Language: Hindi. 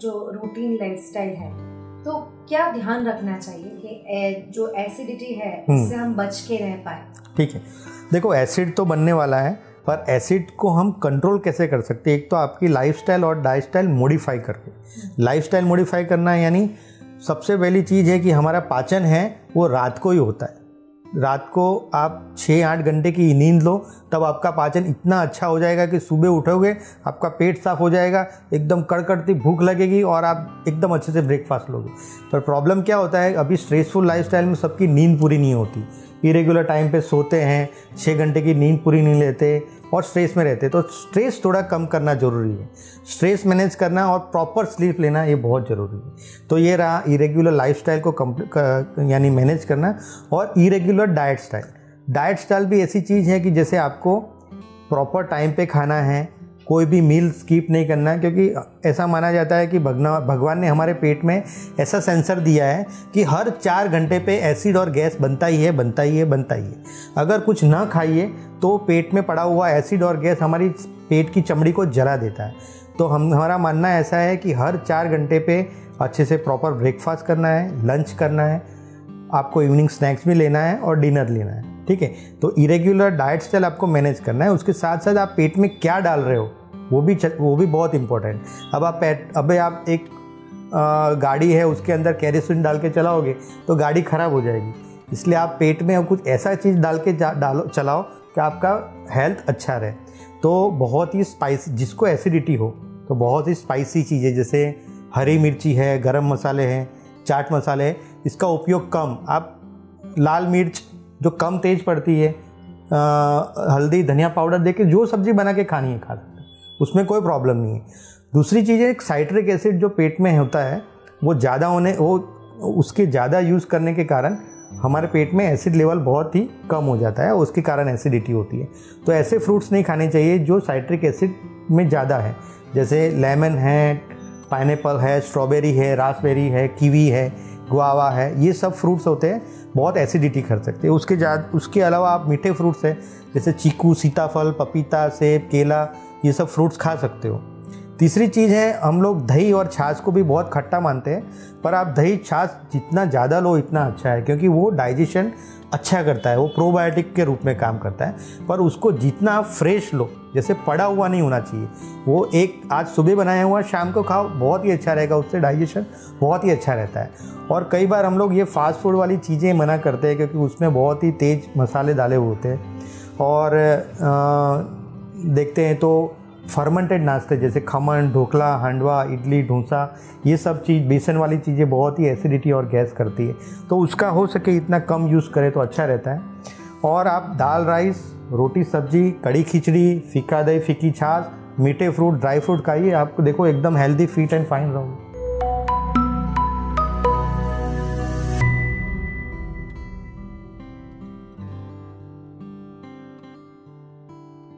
जो रूटीन लाइफस्टाइल है तो क्या ध्यान रखना चाहिए कि जो एसिडिटी है हम्म। इससे हम बच के रह पाए? ठीक है। देखो एसिड तो बनने वाला है पर एसिड को हम कंट्रोल कैसे कर सकते हैं? एक तो आपकी लाइफस्टाइल और डाइट स्टाइल मॉडिफाई करके लाइफस्टाइल मॉडिफाई करना यानी सबसे पहली चीज़ है कि हमारा पाचन है वो रात को ही होता है। रात को आप छः आठ घंटे की नींद लो, तब आपका पाचन इतना अच्छा हो जाएगा कि सुबह उठोगे, आपका पेट साफ़ हो जाएगा, एकदम कड़कड़ती भूख लगेगी और आप एकदम अच्छे से ब्रेकफास्ट लोगे। पर प्रॉब्लम क्या होता है, अभी स्ट्रेसफुल लाइफस्टाइल में सबकी नींद पूरी नहीं होती। इरेगुलर टाइम पे सोते हैं छः घंटे की नींद पूरी नहीं लेते और स्ट्रेस में रहते तो स्ट्रेस थोड़ा कम करना ज़रूरी है। स्ट्रेस मैनेज करना और प्रॉपर स्लीप लेना ये बहुत ज़रूरी है। तो ये रहा इरेगुलर लाइफस्टाइल को यानी मैनेज करना और irregular diet style diet style भी ऐसी चीज़ है कि जैसे आपको प्रॉपर टाइम पे खाना है कोई भी मील स्कीप नहीं करना, क्योंकि ऐसा माना जाता है कि भगना, भगवान ने हमारे पेट में ऐसा सेंसर दिया है कि हर चार घंटे पे एसिड और गैस बनता ही है, बनता ही है, बनता ही है। अगर कुछ ना खाइए तो पेट में पड़ा हुआ एसिड और गैस हमारी पेट की चमड़ी को जला देता है। तो हम, हमारा मानना ऐसा है कि हर चार घंटे पे अच्छे से प्रॉपर ब्रेकफास्ट करना है लंच करना है, आपको इवनिंग स्नैक्स भी लेना है और डिनर लेना है, ठीक है? तो इरेग्युलर डाइट स्टाइल आपको मैनेज करना है, उसके साथ साथ आप पेट में क्या डाल रहे हो वो भी वो भी बहुत इंपॉर्टेंट अब आप पेट अब आप एक आ, गाड़ी है उसके अंदर कैरेसिन डाल के चलाओगे तो गाड़ी ख़राब हो जाएगी. इसलिए आप पेट में कुछ ऐसा चीज़ डाल के डालो चलाओ कि आपका हेल्थ अच्छा रहे. तो बहुत ही स्पाइसी जिसको एसिडिटी हो तो बहुत ही स्पाइसी चीज़ें जैसे हरी मिर्ची है गरम मसाले हैं चाट मसाले हैं इसका उपयोग कम. आप लाल मिर्च जो कम तेज़ पड़ती है आ, हल्दी धनिया पाउडर दे के जो सब्ज़ी बना के खानी है खा उसमें कोई प्रॉब्लम नहीं है। दूसरी चीज़ है साइट्रिक एसिड जो पेट में होता है, वो ज़्यादा होने, वो उसके ज़्यादा यूज़ करने के कारण हमारे पेट में एसिड लेवल बहुत ही कम हो जाता है, उसके कारण एसिडिटी होती है। तो ऐसे फ्रूट्स नहीं खाने चाहिए जो साइट्रिक एसिड में ज़्यादा है। जैसे लेमन है पाइन है स्ट्रॉबेरी है रासबेरी है कीवी है गुआवा है, ये सब फ्रूट्स होते हैं, बहुत एसिडिटी कर सकते हैं। उसके जा उसके अलावा आप मीठे फ्रूट्स हैं, जैसे चीकू, सीताफल, पपीता, सेब, केला ये सब फ्रूट्स खा सकते हो। तीसरी चीज़ है हम लोग दही और छाछ को भी बहुत खट्टा मानते हैं पर आप दही छाछ जितना ज़्यादा लो इतना अच्छा है क्योंकि वो डाइजेशन अच्छा करता है वो प्रोबायोटिक के रूप में काम करता है पर उसको जितना फ्रेश लो जैसे पड़ा हुआ नहीं होना चाहिए वो एक आज सुबह बनाया हुआ शाम को खाओ बहुत ही अच्छा रहेगा उससे डाइजेशन बहुत ही अच्छा रहता है। और कई बार हम लोग ये फास्ट फ़ूड वाली चीज़ें मना करते हैं क्योंकि उसमें बहुत ही तेज़ मसाले डाले हुए होते हैं। और आ, देखते हैं तो फर्मेंटेड नाश्ते जैसे खमन, ढोकला, हंडवा, इडली डोसा ये सब चीज़, बेसन वाली चीज़ें बहुत ही एसिडिटी और गैस करती है। तो उसका हो सके इतना कम यूज़ करें तो अच्छा रहता है। और आप दाल राइस रोटी, सब्ज़ी कड़ी खिचड़ी, फीका दही, फीकी छाछ, मीठे फ्रूट ड्राई फ्रूट खाइए आपको देखो एकदम हेल्दी फिट एंड फाइन रहोगे।